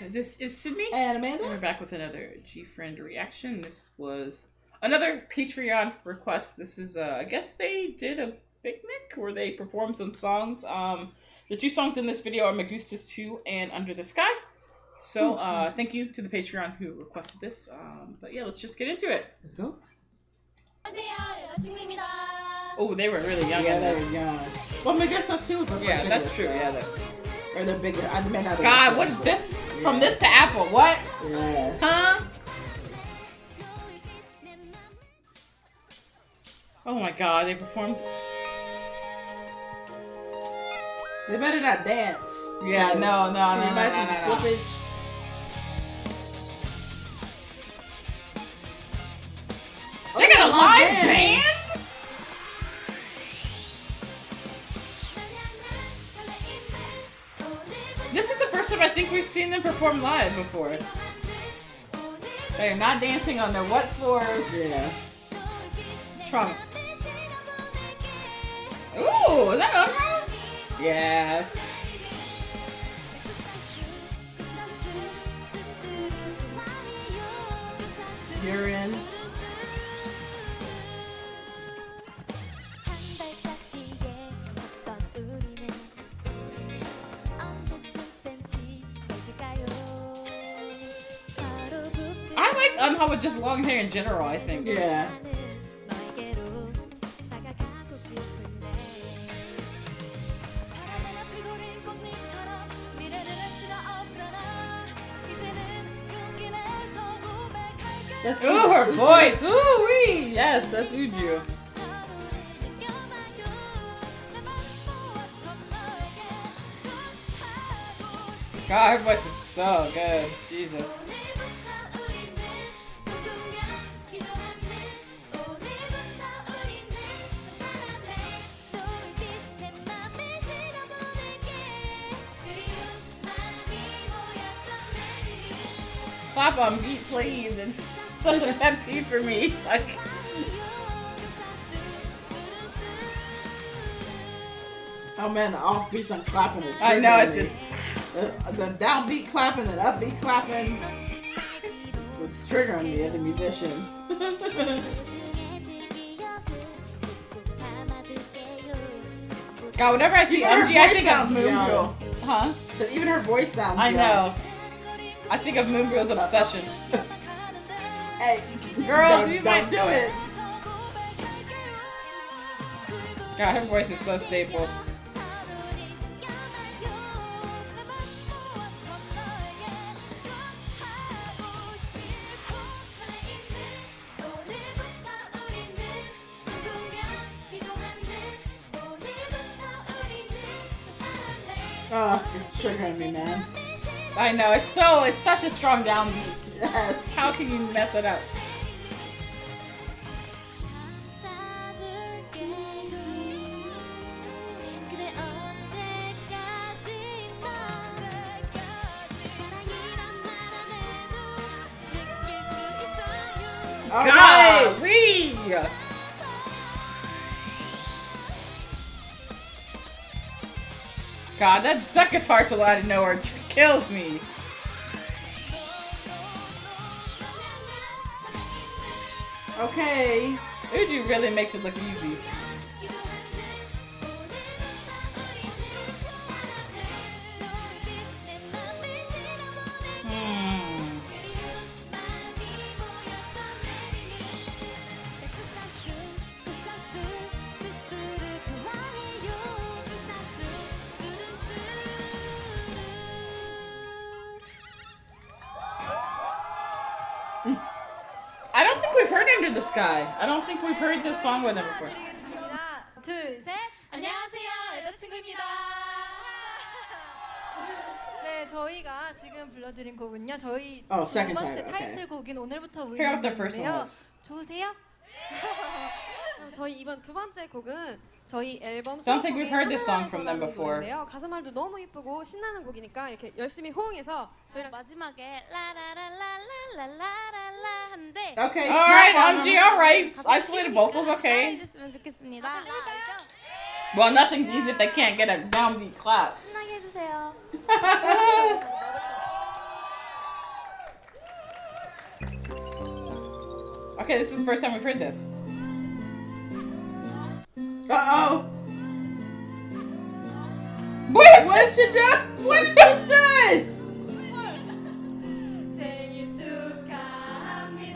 guys, this is Sydney. And Amanda. And we're back with another GFriend reaction. This was another Patreon request. This is, uh, I guess they did a picnic where they performed some songs. Um, the two songs in this video are Me Gustas Tu and Under the Sky. So, uh, thank you to the Patreon who requested this. Um, but yeah, let's just get into it. Let's go. Oh, they were really young Yeah, in they this. were young. Well, I guess that's too. with the Yeah, that's true. so- Yeah. That, Or they're bigger. I may not. God, what is this? From this to Apple? What? Yeah. Huh? Oh my god, they performed. They better not dance. Yeah, no, no, no, no, imagine no, no, no. This is the first time I think we've seen them perform live before. They're not dancing on their wet floors. Yeah. Trump. Ooh, is that Unreal? Yes. You're in. I with just long hair in general, I think. Yeah. That's Ooh, her voice. Ooh, wee. Yes, that's Yuju. God, her voice is so good. Jesus. Clap on beat, please. It's such a pet for me. Like, Oh man, the offbeats I'm clapping it. I know it's just. the, the downbeat clapping and upbeat clapping. It's, it's triggering me as a musician. God, whenever I see Even MG, I think sounds Moon Huh? But even her voice sounds. I young. know. I think of Moon Girl's obsession. Hey, Girls, you might do it. God, her voice is so stable. Oh, it's triggering me, man. I know, it's so, it's such a strong downbeat. Yes. How can you mess it up? Right. Golly! God, that, that guitar solo out of nowhere kills me. Okay. Yuju really makes it look easy. Heard Under the Sky. I don't think we've heard this song with them before. 시겠습니다 둘, 셋. 안녕하세요, 여자친구입니다. 네, 저희가 지금 불러드린 곡은요. 저희 Oh, 두 second 번째 time, okay. 타이틀곡인 오늘부터 우리 Figure out the first one was. 좋으세요? 그럼 저희 이번 두 번째 곡은 저희 앨범 think we've heard this song from them before. 가사말도 너무 예쁘고 신나는 곡이니까 이렇게 열심히 호응해서 저희랑 마지막에 라라라라라라라라 한데 Okay, all right, MG, all right. Isolated vocals, okay. 해주시면 좋겠습니다. Well, nothing if they can't get a downbeat clap. 신나게 해주세요. okay, this is the first time we've heard this. Uh-oh. What? What she done? What did she done?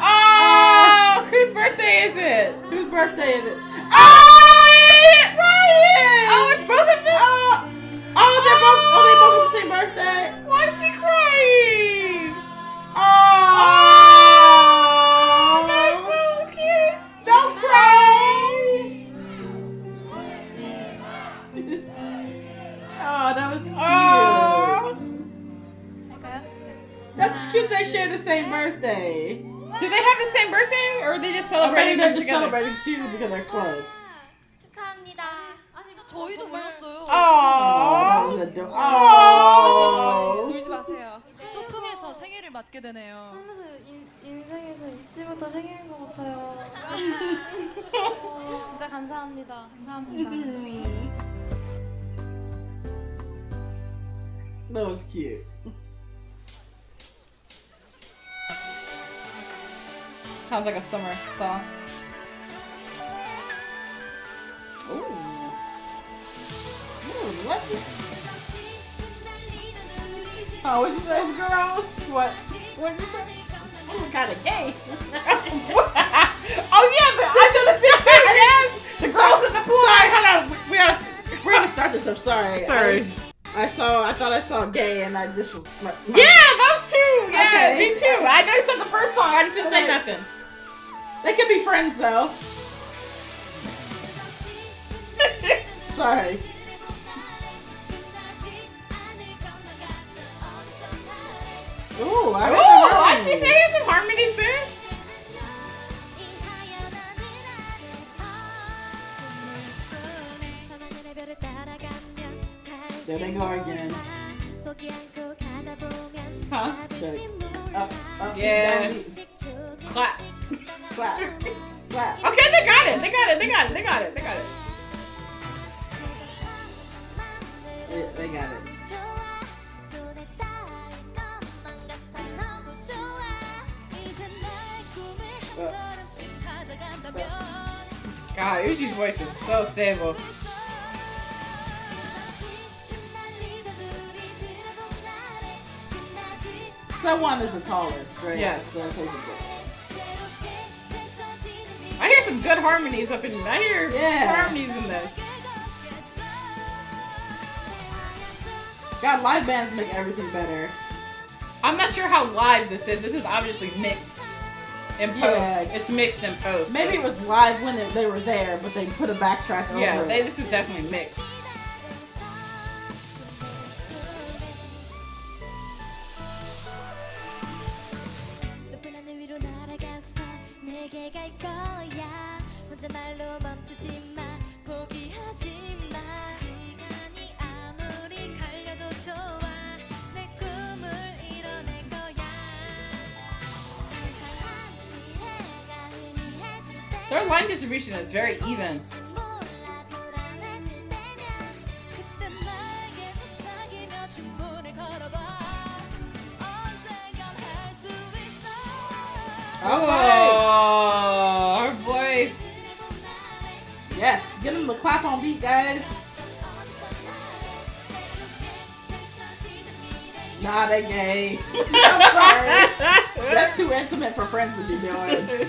Oh, whose birthday is it? Whose birthday is it? Oh, it's Yerin. Oh, it's both of them. Oh, oh they're both. Oh, they both have the same birthday. Why is she crying? Celebrating too because they're close. 축하합니다. 아니 저 저희도 몰랐어요. Oh, adorable. Oh. 울지 마세요. 소풍에서 생일을 맞게 되네요. 살면서 인, 인생에서 잊지 못할 생일인 것 같아요. 진짜 감사합니다. 감사합니다. That was cute. Sounds like a summer song. What? Oh, what'd you say, girls? What? What'd you say? Oh, kind of gay. oh yeah, but I should have said. Yes, the girls in the pool. Sorry, hold on. We, gotta, we're gonna start this up. Sorry. Sorry. I, I saw. I thought I saw gay, and I just. My, my- Yeah, those two. Yeah, Okay. me too. I know you said the first song. I just didn't say nothing. They could be friends though. Sorry. Ooh, I, heard the Oh, I see. Hear some harmonies there. There they go again. Huh? Okay. Up, up, Yeah. Clap. clap, clap. Okay, they got it. They got it. They got it. They got it. They got it. God, Uji's voice is so stable. Someone is the tallest, right? Yes. So I take it. I hear some good harmonies up in. I hear Yeah. harmonies in this. God, live bands make everything better. I'm not sure how live this is. This is obviously mixed in post. Yeah. It's mixed in post. Maybe it was live when it, they were there, but they put a backtrack over Yeah, they, this is definitely mixed. Their line distribution is very even. Oh, our voice. Yes, give them a clap on beat, guys. Not again. gay. I'm sorry. That's too intimate for friends to be doing.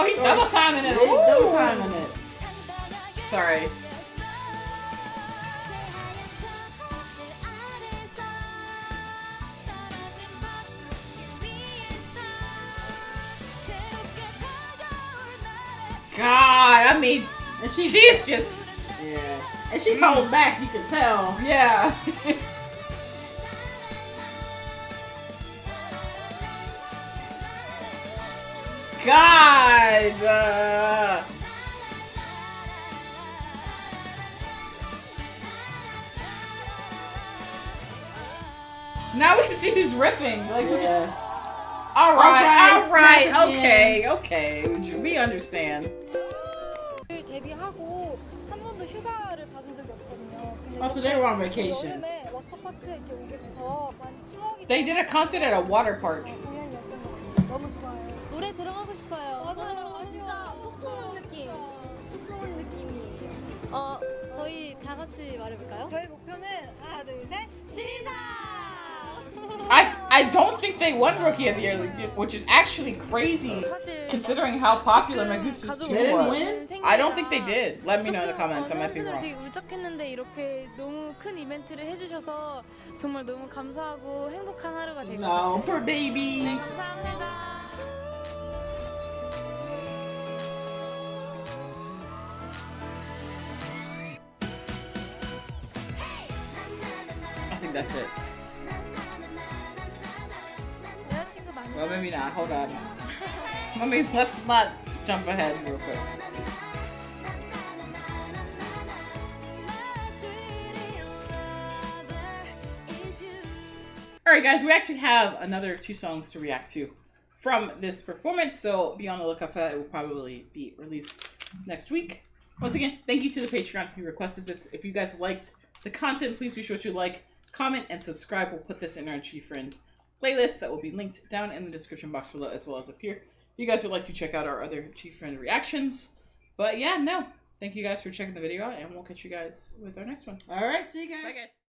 Oh, he's double oh. timing it. They double timing it. Sorry. God, I mean, And she's, she's just yeah. And she's holding back, you can tell. yeah. God. Hydra! Now we can see who's riffing. Like, yeah. All right, all right, all right okay, okay. We understand. Also, they were on vacation. They did a concert at a water park. 노래 들어가고 싶어요. 맞아요. 진짜 소풍 온 느낌. 소풍 온 느낌이에요. 어, 저희 다 같이 말해볼까요? 저희 목표는 하나, 둘, 셋. 신인상! I I don't think they won Rookie of the Year, which is actually crazy considering how popular didn't was. win? I don't think they did. Let me know in the comments. I might be wrong. 되게 울적했는데 이렇게 너무 큰 이벤트를 해주셔서 정말 너무 감사하고 행복한 하루가 될것 No, 같아요. poor baby. 네, 감사합니다. That's it. Well, maybe not. Hold on. I mean, let's not jump ahead real quick. All right, guys, we actually have another two songs to react to from this performance, so be on the lookout for that. It will probably be released next week. Once again, thank you to the Patreon who requested this. If you guys liked the content, please be sure to like, comment, and subscribe. We'll put this in our GFriend playlist that will be linked down in the description box below as well as up here. If you guys would like to check out our other GFriend reactions. But yeah, no. Thank you guys for checking the video out, and we'll catch you guys with our next one. All right, see you guys. Bye, guys.